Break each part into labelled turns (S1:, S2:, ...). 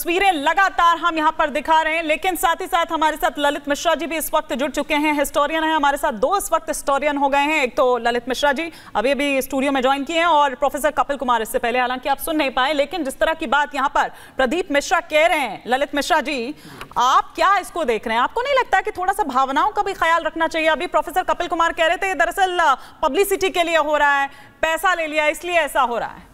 S1: तस्वीरें लगातार हम यहाँ पर दिखा रहे हैं, लेकिन साथ ही साथ हमारे साथ ललित मिश्रा जी भी इस वक्त जुड़ चुके हैं हिस्टोरियन है। हमारे साथ दो इस वक्त हिस्टोरियन हो गए हैं, एक तो ललित मिश्रा जी, अभी अभी स्टूडियो में ज्वाइन किए हैं और प्रोफेसर कपिल कुमार इससे पहले, हालाँकि आप सुन नहीं पाए, लेकिन जिस तरह की बात यहाँ पर प्रदीप मिश्रा कह रहे हैं, ललित मिश्रा जी, आप क्या इसको देख रहे हैं? आपको नहीं लगता कि थोड़ा सा भावनाओं का भी ख्याल रखना चाहिए? अभी प्रोफेसर कपिल कुमार कह रहे थे, दरअसल पब्लिसिटी के लिए हो रहा है, पैसा ले लिया, इसलिए ऐसा हो रहा है।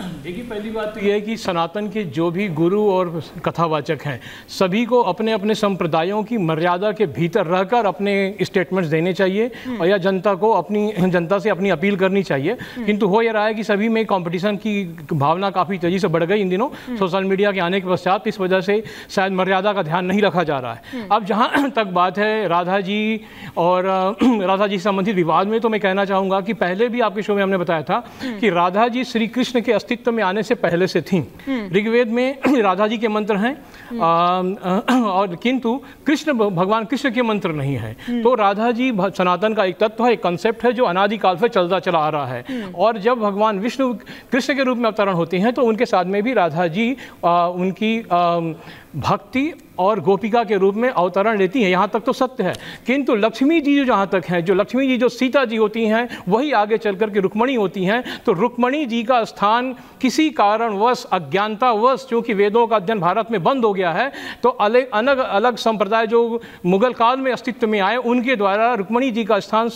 S2: देखिए पहली बात तो यह है कि सनातन के जो भी गुरु और कथावाचक हैं सभी को अपने अपने संप्रदायों की मर्यादा के भीतर रहकर अपने स्टेटमेंट्स देने चाहिए और या जनता को अपनी जनता से अपनी अपील करनी चाहिए। किंतु हो यह रहा है कि सभी में कंपटीशन की भावना काफ़ी तेज़ी से बढ़ गई इन दिनों। सोशल मीडिया के आने के पश्चात इस वजह से शायद मर्यादा का ध्यान नहीं रखा जा रहा है। अब जहाँ तक बात है राधा जी और राधा जी संबंधित विवाद में तो मैं कहना चाहूँगा कि पहले भी आपके शो में हमने बताया था कि राधा जी श्री कृष्ण के अस्तित्व में आने से पहले से थी। ऋग्वेद में राधा जी के मंत्र हैं। और किंतु कृष्ण भगवान कृष्ण के मंत्र नहीं है। तो राधा जी सनातन का एक तत्व है, एक कंसेप्ट है, जो अनादिकाल से चलता चला आ रहा है। और जब भगवान विष्णु कृष्ण के रूप में अवतरण होते हैं तो उनके साथ में भी राधा जी उनकी भक्ति और गोपिका के रूप में अवतरण लेती हैं। यहाँ तक तो सत्य है। किंतु लक्ष्मी जी जो जहाँ तक हैं, जो लक्ष्मी जी, जो सीता जी होती हैं, वही आगे चल कर के रुक्मणी होती हैं। तो रुक्मणी जी का स्थान किसी कारणवश, अज्ञानतावश, चूँकि वेदों का अध्ययन भारत में बंद हो गया है तो अलग अलग अलग संप्रदाय जो मुगल काल में अस्तित्व में आए, उनके द्वारा रुक्मणी जी का स्थान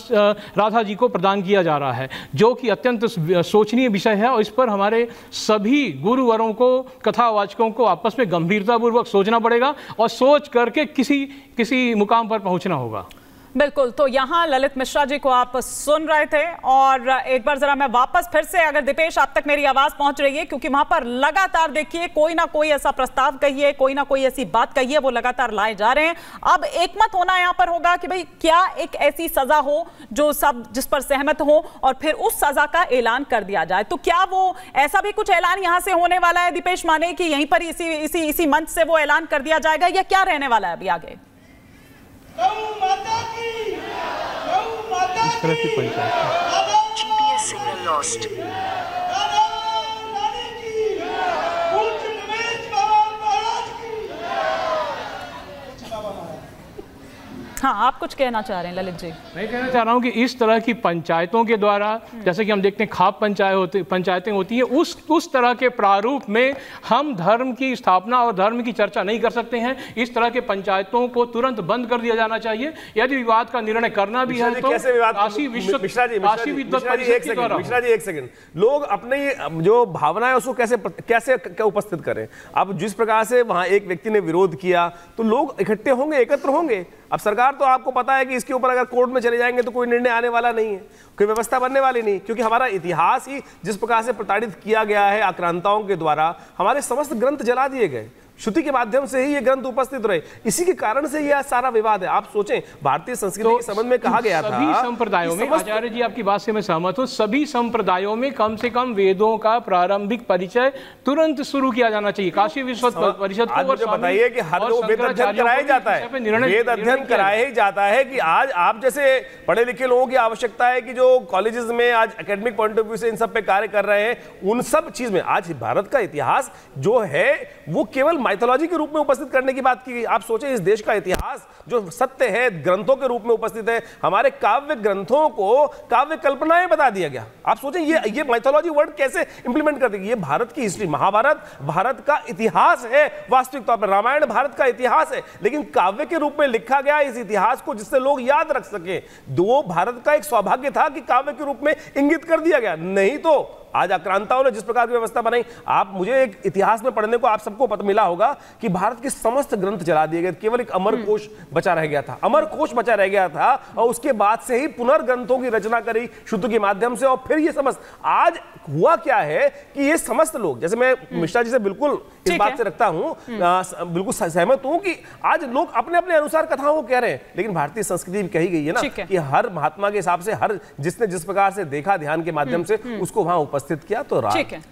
S2: राधा जी को प्रदान किया जा रहा है, जो कि अत्यंत सोचनीय विषय है और इस पर हमारे सभी गुरुवरों को, कथावाचकों को आपस में गंभीरतापूर्वक सोचना पड़ेगा। और सोच करके किसी किसी मुकाम पर पहुँचना होगा।
S1: बिल्कुल तो यहाँ ललित मिश्रा जी को आप सुन रहे थे और एक बार जरा मैं वापस फिर से अगर दीपेश आप तक मेरी आवाज़ पहुँच रही है, क्योंकि वहाँ पर लगातार देखिए, कोई ना कोई ऐसा प्रस्ताव कहिए, कोई ना कोई ऐसी बात कहिए, वो लगातार लाए जा रहे हैं। अब एक मत होना यहाँ पर होगा कि भाई क्या एक ऐसी सजा हो जो सब जिस पर सहमत हो और फिर उस सजा का ऐलान कर दिया जाए। तो क्या वो ऐसा भी कुछ ऐलान यहाँ से होने वाला है दीपेश माने कि यहीं पर इसी इसी इसी मंच से वो ऐलान कर दिया जाएगा या क्या रहने वाला है अभी आगे?
S2: इस तरह की पंचायत
S3: GPS
S1: हाँ आप कुछ कहना चाह रहे हैं ललित जी?
S2: मैं कहना चाह रहा हूँ कि इस तरह की पंचायतों के द्वारा जैसे कि हम देखते हैं खाप पंचायत होती पंचायतें होती हैं उस उस तरह के प्रारूप में हम धर्म की स्थापना और धर्म की चर्चा नहीं कर सकते हैं। इस तरह के पंचायतों को तुरंत बंद कर दिया जाना चाहिए। यदि विवाद का निर्णय करना भी है तो काशी विश्व काशी विद्वत परिषद के द्वारा
S4: मिश्रा जी एक सेकंड लोग अपने जो भावना है उसको कैसे कैसे उपस्थित करें? अब जिस प्रकार से वहाँ एक व्यक्ति ने विरोध किया तो लोग इकट्ठे होंगे एकत्र होंगे। अब सरकार तो आपको पता है कि इसके ऊपर अगर कोर्ट में चले जाएँगे तो कोई निर्णय आने वाला नहीं है, कोई व्यवस्था बनने वाली नहीं, क्योंकि हमारा इतिहास ही जिस प्रकार से प्रताड़ित किया गया है आक्रांताओं के द्वारा, हमारे समस्त ग्रंथ जला दिए गए। श्रुति के माध्यम से ही ये ग्रंथ उपस्थित रहे। इसी के कारण से यह सारा विवाद है। आप सोचें भारतीय संस्कृति तो के संबंध में कहा गया
S2: सभी था संप्रदायों में आचार्य जी आपकी बात से मैं सहमत हूँ सभी संप्रदायों में कम से कम वेदों का प्रारंभिक परिचय तुरंत शुरू किया जाना चाहिए। काशी विश्व परिषद
S4: को बताइए कि हर वेद अध्ययन कराया जाता है। वेद अध्ययन कराया ही जाता है कि आज आप जैसे पढ़े लिखे लोगों की आवश्यकता है कि जो कॉलेजेस में आज एकेडमिक पॉइंट ऑफ़ व्यू से इन सब पे कार्य कर रहे हैं उन सब चीज़ में आज भारत का इतिहास जो है वो केवल माइथोलॉजी के रूप में उपस्थित करने की बात की गई। आप सोचें, इस देश का इतिहास जो सत्य है, ग्रंथों के रूप में उपस्थित है, हमारे काव्य ग्रंथों को काव्य कल्पनाएँ बता दिया गया। आप सोचें, ये ये माइथोलॉजी वर्ड कैसे इंप्लीमेंट कर देगी ये भारत की हिस्ट्री महाभारत, भारत का इतिहास है, वास्तविक तौर पर रामायण भारत का इतिहास है, लेकिन काव्य के रूप में लिखा गया इस इतिहास को जिससे लोग याद रख सके। दो, भारत का एक सौभाग्य था कि काव्य के रूप में इंगित कर दिया गया। नहीं तो आज आक्रांताओं ने जिस प्रकार की व्यवस्था बनाई आप मुझे एक इतिहास में पढ़ने को आप सबको पता मिला होगा कि भारत के समस्त ग्रंथ जला दिए गए केवल एक अमर कोश बचा रह गया था। अमर कोश बचा रह गया था और उसके बाद से ही पुनर्ग्रंथों की रचना करी शुद्ध के माध्यम से और फिर ये समस्त। आज हुआ क्या है कि ये समस्त लोग जैसे मैं मिश्रा जी से बिल्कुल इस बात से रखता हूँ बिल्कुल सहमत हूँ कि आज लोग अपने अपने अनुसार कथाओं को कह रहे हैं लेकिन भारतीय संस्कृति में कही गई है ना कि हर महात्मा के हिसाब से हर जिसने जिस प्रकार से देखा ध्यान के माध्यम से उसको वहाँ उपस्थित किया तो
S1: ठीक है।